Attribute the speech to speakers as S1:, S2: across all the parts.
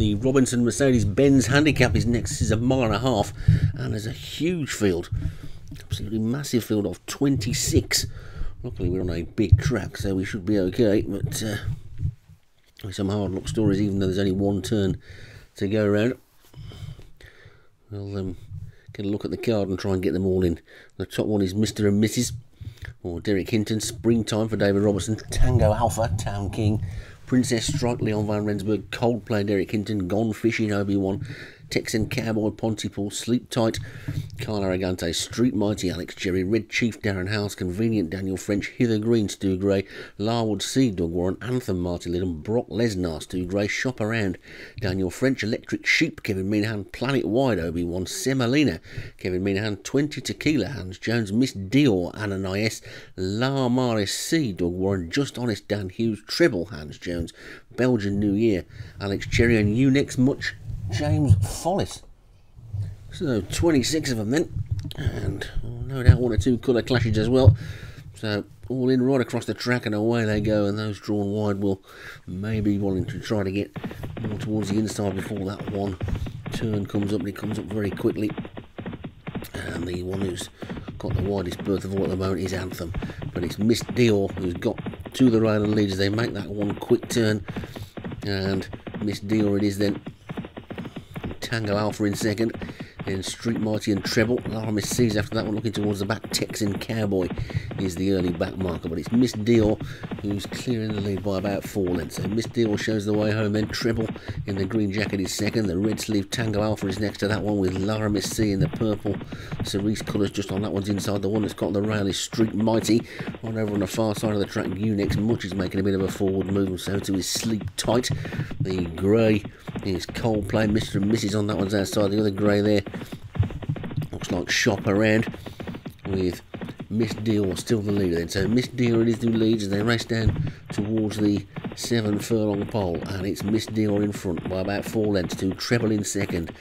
S1: The Robinson Mercedes Benz handicap is next. Is a mile and a half, and there's a huge field, absolutely massive field of 26. Luckily, we're on a big track, so we should be okay. But uh, some hard luck stories, even though there's only one turn to go around. We'll um, get a look at the card and try and get them all in. The top one is Mr. and Mrs. or Derek Hinton. Springtime for David Robertson. Tango Alpha, Town King. Princess Strike, Leon Van Rensburg. Coldplay, Derek Hinton. Gone Fishing, Obi-Wan. Texan Cowboy, Pontypool, Sleep Tight, Carl Aragante, Street Mighty, Alex Jerry, Red Chief, Darren House, Convenient, Daniel French, Hither Green, Stu Gray, Larwood Sea, Doug Warren, Anthem, Martin Liddon, Brock Lesnar, Stu Gray, Shop Around, Daniel French, Electric Sheep, Kevin Minahan, Planet Wide, Obi-Wan, Semolina, Kevin Minahan, 20 Tequila, Hans Jones, Miss Dior, Ananias, La Maris C, Doug Warren, Just Honest, Dan Hughes, Treble, Hans Jones, Belgian New Year, Alex Cherry and you next much James Follis. So 26 of them then, and oh, no doubt one or two colour clashes as well. So all in right across the track and away they go, and those drawn wide will maybe wanting to try to get more towards the inside before that one turn comes up, and it comes up very quickly. And the one who's got the widest berth of all at the moment is Anthem, but it's Miss Dior who's got to the rail and leads they make that one quick turn, and Miss Dior it is then Tango Alpha in second. Then Street Mighty and Treble. Laramis C after that one looking towards the back. Texan Cowboy is the early back marker, but it's Miss Dior who's clearing the lead by about four lengths. So Miss Dior shows the way home. Then Treble in the green jacket is second. The red sleeve Tango Alpha is next to that one with Laramis C in the purple cerise colours just on that one's inside. The one that's got the rail is Street Mighty. On over on the far side of the track, Unix Much is making a bit of a forward move, so too is Sleep Tight. The grey is Coldplay. Mr. and Mrs. on that one's outside. The other grey there looks like Shop Around with Miss Dior still the leader then. So Miss Dior is who leads as they race down towards the seven furlong pole and it's Miss Dior in front by about four lengths to treble in second.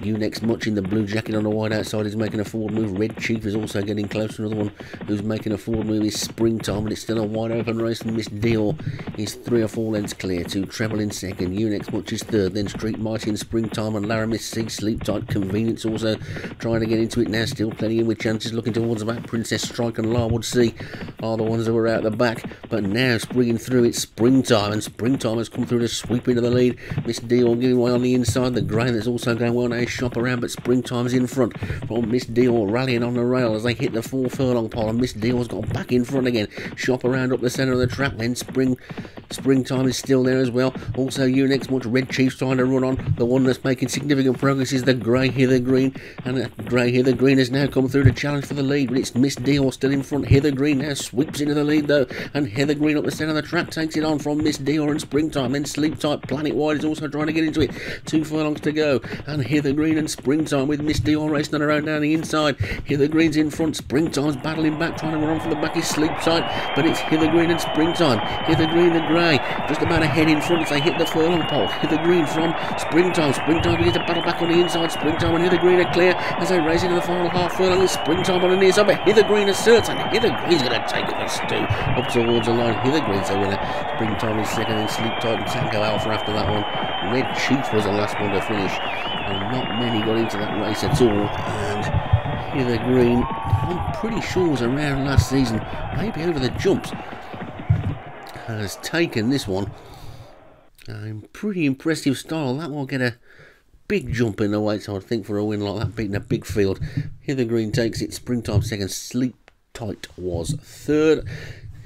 S1: Unex Much in the blue jacket on the wide outside is making a forward move. Red Chief is also getting close. Another one who's making a forward move is Springtime, but it's still a wide open race. And Miss Dior is three or four lengths clear to treble in second. Unex Much is third. Then Street Mighty in Springtime and Laramis C. Sleep Tight Convenience also trying to get into it now. Still plenty in with chances looking towards the back. Princess Strike and Larwood C are the ones that were out the back. But now springing through it's Springtime and Springtime has come through to sweep into the lead. Miss Dior giving way on the inside. The grey that's also going well now shop around, but Springtime's in front from Miss Dior rallying on the rail as they hit the four furlong pole, and Miss Dior's got back in front again. Shop around up the centre of the track, then Spring Springtime is still there as well. Also, you next Much Red Chief's trying to run on. The one that's making significant progress is the Grey Hither Green, and the Grey Hither Green has now come through to challenge for the lead, but it's Miss Dior still in front. Hither Green now sweeps into the lead though, and Hither Green up the centre of the track takes it on from Miss Dior and Springtime. Then Sleep Tight Planet Wide is also trying to get into it. Two furlongs to go, and Hither Green and Springtime with Miss Dior racing on around down the inside. Hither Green's in front, Springtime's battling back, trying to run on from the back is Sleep Tight, but it's Hither Green and Springtime. Hither Green the grey, just about a head in front as they hit the furlong pole. Hither Green from Springtime. Springtime begins to battle back on the inside. Springtime and Hither Green are clear as they race into the final half furlong. Springtime on the near side, but Hither Green asserts, and Hither Green's going to take it Stu up towards the line. Hither Green's the winner. Springtime is second, and Sleep Tight and Tango Alpha after that one. Red Chief was the last one to finish, and not many got into that race at all. And Hither Green, I'm pretty sure was around last season, maybe over the jumps, has taken this one. Um, pretty impressive style. That will get a big jump in the weights, I would think, for a win like that, beating a big field. Hither Green takes it. Springtime second. Sleep Tight was third.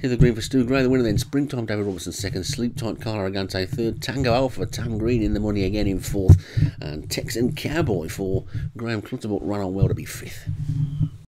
S1: Hither Green for Stu Gray, the winner then. Springtime David Robertson second. Sleep Tight Carl Aragante third. Tango Alpha Tam Green in the money again in fourth. And Texan Cowboy for Graham Clutterbuck run on well to be fifth.